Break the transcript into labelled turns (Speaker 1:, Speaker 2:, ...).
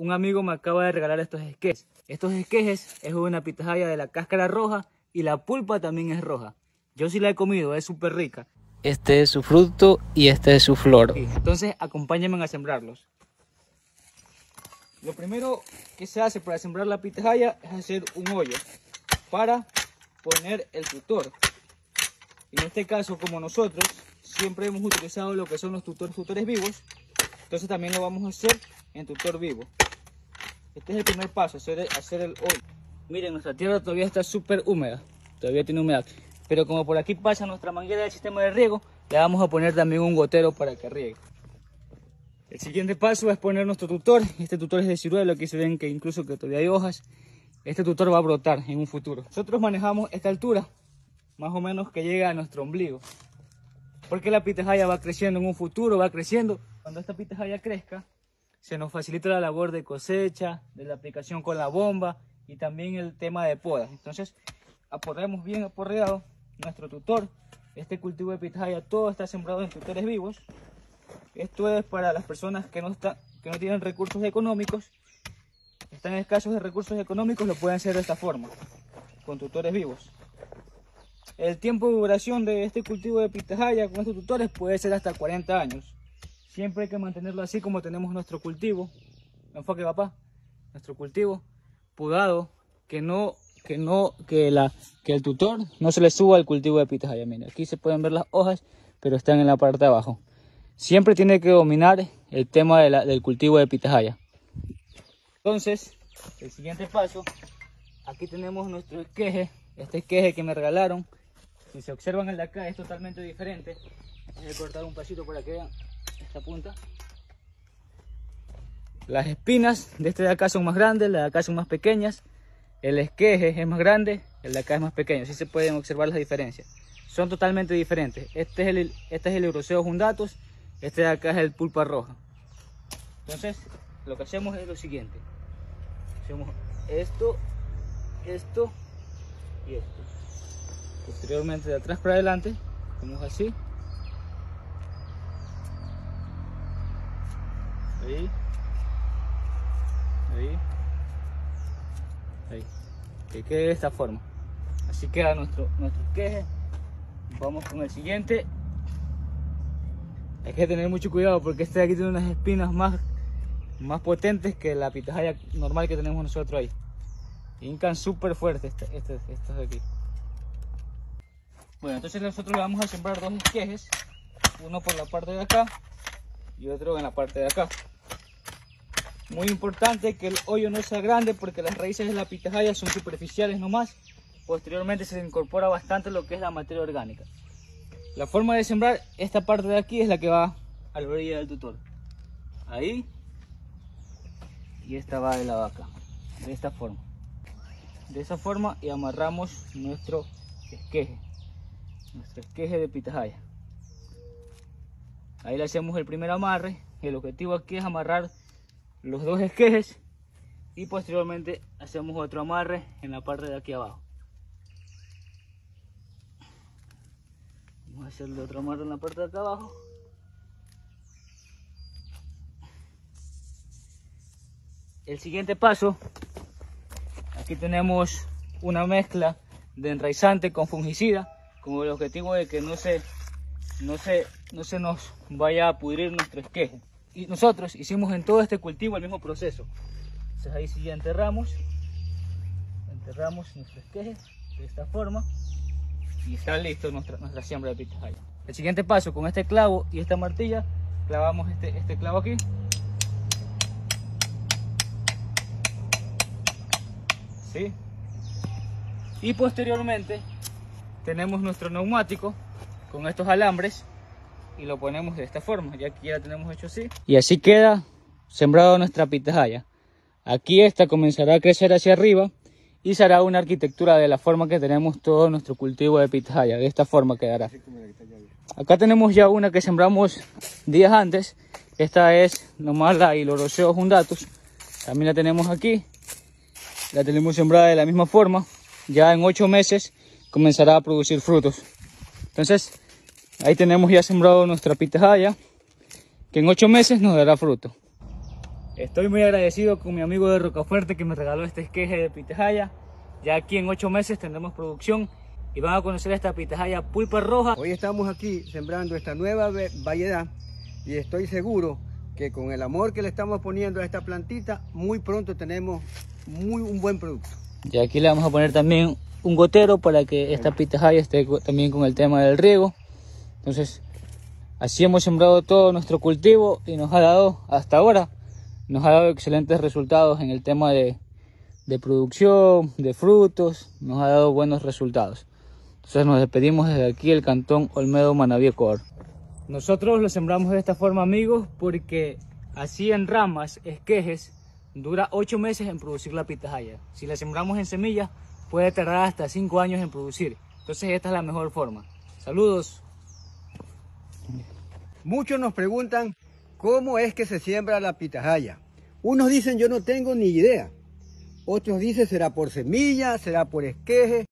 Speaker 1: un amigo me acaba de regalar estos esquejes. Estos esquejes es una pitahaya de la cáscara roja y la pulpa también es roja. Yo sí la he comido, es súper rica.
Speaker 2: Este es su fruto y este es su flor.
Speaker 1: Entonces acompáñenme a sembrarlos. Lo primero que se hace para sembrar la pitahaya es hacer un hoyo para poner el tutor. En este caso, como nosotros siempre hemos utilizado lo que son los tutores, tutores vivos, entonces también lo vamos a hacer en tutor vivo. Este es el primer paso, hacer, hacer el hoyo. Miren, nuestra tierra todavía está súper húmeda, todavía tiene humedad. Pero como por aquí pasa nuestra manguera del sistema de riego, le vamos a poner también un gotero para que riegue. El siguiente paso es poner nuestro tutor. Este tutor es de ciruelo, aquí se ven que incluso que todavía hay hojas. Este tutor va a brotar en un futuro. Nosotros manejamos esta altura, más o menos que llega a nuestro ombligo. Porque la pitahaya va creciendo en un futuro, va creciendo. Cuando esta pitahaya crezca, se nos facilita la labor de cosecha, de la aplicación con la bomba y también el tema de podas. Entonces, aporreamos bien aporreado nuestro tutor. Este cultivo de pitahaya todo está sembrado en tutores vivos. Esto es para las personas que no, están, que no tienen recursos económicos, están escasos de recursos económicos, lo pueden hacer de esta forma, con tutores vivos. El tiempo de duración de este cultivo de pitahaya con estos tutores puede ser hasta 40 años. Siempre hay que mantenerlo así como tenemos nuestro cultivo. Enfoque papá. Nuestro cultivo pudado, que no que no que la que el tutor no se le suba al cultivo de pitahaya. Miren, aquí se pueden ver las hojas, pero están en la parte de abajo siempre tiene que dominar el tema del cultivo de pitahaya. Entonces, el siguiente paso, aquí tenemos nuestro esqueje, este esqueje que me regalaron. Si se observan el de acá es totalmente diferente. Voy a cortar un pasito para que vean esta punta. Las espinas de este de acá son más grandes, las de acá son más pequeñas. El esqueje es más grande, el de acá es más pequeño. Así se pueden observar las diferencias. Son totalmente diferentes. Este es el, este es el este de acá es el pulpa roja. Entonces, lo que hacemos es lo siguiente. Hacemos esto, esto y esto. Posteriormente de atrás para adelante, hacemos así. Ahí. Ahí. Ahí. Que quede de esta forma. Así queda nuestro, nuestro queje. Vamos con el siguiente hay que tener mucho cuidado porque este de aquí tiene unas espinas más, más potentes que la pitahaya normal que tenemos nosotros ahí. Hincan súper fuerte este, este, estos de aquí. Bueno, entonces nosotros le vamos a sembrar dos esquejes, uno por la parte de acá y otro en la parte de acá. Muy importante que el hoyo no sea grande porque las raíces de la pitahaya son superficiales nomás. Posteriormente se incorpora bastante lo que es la materia orgánica. La forma de sembrar esta parte de aquí es la que va a la orilla del tutor. Ahí. Y esta va de la vaca. De esta forma. De esa forma y amarramos nuestro esqueje. Nuestro esqueje de pitahaya. Ahí le hacemos el primer amarre. El objetivo aquí es amarrar los dos esquejes. Y posteriormente hacemos otro amarre en la parte de aquí abajo. Vamos a hacerle otro amarre en la parte de acá abajo. El siguiente paso, aquí tenemos una mezcla de enraizante con fungicida, con el objetivo de que no se, no se, no se nos vaya a pudrir nuestro esqueje. Y nosotros hicimos en todo este cultivo el mismo proceso. Entonces ahí sí ya enterramos, enterramos nuestro esqueje de esta forma y está listo nuestra, nuestra siembra de pitahaya. El siguiente paso, con este clavo y esta martilla, clavamos este, este clavo aquí. ¿Sí? Y posteriormente tenemos nuestro neumático con estos alambres y lo ponemos de esta forma. Ya aquí ya tenemos hecho así. Y así queda sembrado nuestra pitahaya. Aquí esta comenzará a crecer hacia arriba y se hará una arquitectura de la forma que tenemos todo nuestro cultivo de pitaya, de esta forma quedará. Acá tenemos ya una que sembramos días antes, esta es nomás la Hiloroseo jundatus, también la tenemos aquí, la tenemos sembrada de la misma forma, ya en ocho meses comenzará a producir frutos. Entonces, ahí tenemos ya sembrado nuestra pitaya, que en ocho meses nos dará fruto. Estoy muy agradecido con mi amigo de Rocafuerte que me regaló este esqueje de pitahaya. Ya aquí en ocho meses tendremos producción y van a conocer esta pitahaya pulpa roja.
Speaker 3: Hoy estamos aquí sembrando esta nueva variedad y estoy seguro que con el amor que le estamos poniendo a esta plantita, muy pronto tenemos muy un buen producto.
Speaker 1: Y aquí le vamos a poner también un gotero para que esta pitahaya esté también con el tema del riego. Entonces, así hemos sembrado todo nuestro cultivo y nos ha dado hasta ahora, nos ha dado excelentes resultados en el tema de, de producción, de frutos, nos ha dado buenos resultados. Entonces nos despedimos desde aquí el cantón Olmedo Manaví Ecuador. Nosotros lo sembramos de esta forma amigos porque así en ramas, esquejes, dura 8 meses en producir la pitahaya. Si la sembramos en semillas puede tardar hasta 5 años en producir. Entonces esta es la mejor forma. Saludos.
Speaker 3: Muchos nos preguntan cómo es que se siembra la pitahaya. Unos dicen yo no tengo ni idea. Otros dicen será por semilla, será por esqueje.